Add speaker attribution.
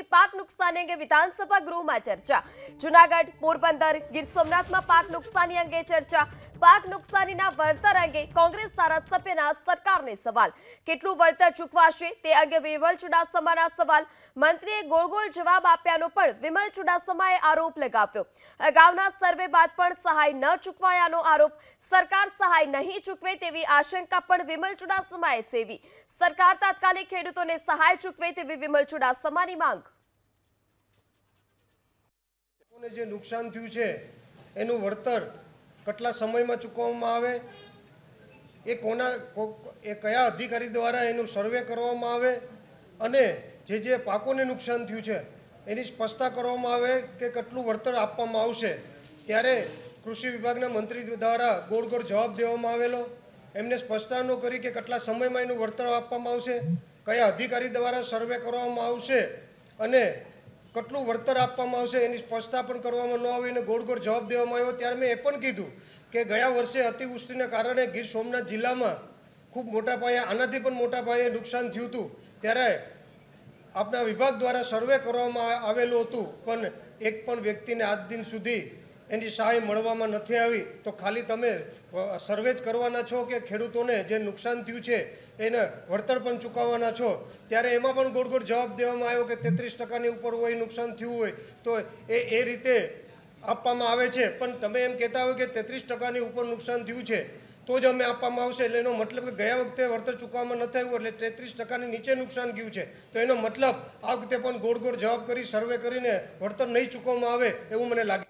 Speaker 1: વર્ષોથી પાક નુકસાની અંગે વિધાનસભા ગૃહમાં ચર્ચા. જુનાગઢ, પોરબંદર, ગીર સોમનાથમાં પાક નુકસાની અંગે ચર્ચા. પાક નુકસાનીના વળતર અંગે કોંગ્રેસ ધારાસભ્યના સરકારને સવાલ. કેટલું વળતર ચૂકવાશે તે અંગે વિમલ ચુડાસમાના સવાલ. મંત્રીએ ગોળ ગોળ જવાબ આપ્યાનો પણ વિમલ ચુડાસમાએ આરોપ લગાવ્યો. અગાઉના સર્વે બાદ પણ સહાય ન ચૂકવાયાનો આરોપ. સરકાર સહાય નહીં ચૂકવે તેવી આશંકા પણ વિમલ ચુડાસમાએ સેવી. સરકાર તાત્કાલિક ખેડૂતોને સહાય ચૂકવે તેવી વિમલ ચુડાસમાની માંગ.
Speaker 2: જે નુકસાન થયું છે, એનું વળતર કેટલા સમયમાં ચૂકવવામાં આવે? એ કોના એ કયા અધિકારી દ્વારા એનું સર્વે કરવામાં આવે? અને જે જે પાકોને નુકસાન થયું છે, એની સ્પષ્ટતા કરવામાં આવે કે કેટલું વળતર આપવામાં આવશે? ત્યારે કૃષિ વિભાગના મંત્રી દ્વારા ગોળ ગોળ જવાબ દેવામાં આવેલો. એમને સ્પષ્ટતા ન કરી કે કેટલા સમયમાં એનું વળતર આપવામાં આવશે, કયા અધિકારી દ્વારા સર્વે કરવામાં આવશે, અને કેટલું વળતર આપવામાં આવશે એની સ્પષ્ટતા પણ કરવામાં ન આવી અને ગોળ ગોળ જવાબ દેવામાં આવ્યો ત્યારે મેં એ પણ કીધું કે ગયા વર્ષે અતિવૃષ્ટિને કારણે ગીર સોમનાથ જિલ્લામાં ખૂબ મોટા પાયે, આનાથી પણ મોટા પાયે નુકસાન થયું હતું. ત્યારે આપણા વિભાગ દ્વારા સર્વે કરવામાં આવેલું હતું, પણ એક પણ વ્યક્તિને આજ દિન સુધી એની સહાય મળવામાં નથી આવી, તો ખાલી તમે સર્વે જ કરવાના છો કે ખેડૂતોને જે નુકસાન થયું છે, એને વળતર પણ ચૂકવવાના છો? ત્યારે એમાં પણ ગોળ ગોળ જવાબ દેવામાં આવ્યો કે તેત્રીસ ટકાની ઉપર હોય, નુકસાન થયું હોય, તો એ એ રીતે આપવામાં આવે છે. પણ તમે એમ કહેતા હોય કે તેત્રીસ ટકાની ઉપર નુકસાન થયું છે, તો જ અમે આપવામાં આવશે. એટલે એનો મતલબ કે ગયા વખતે વળતર ચૂકવવામાં નથી થયું એટલે તેત્રીસ ટકાની નીચે નુકસાન ગયું છે. તો એનો મતલબ આ વખતે પણ ગોળ ગોળ જવાબ કરી, સર્વે કરીને વળતર નહીં ચૂકવવામાં આવે એવું મને લાગે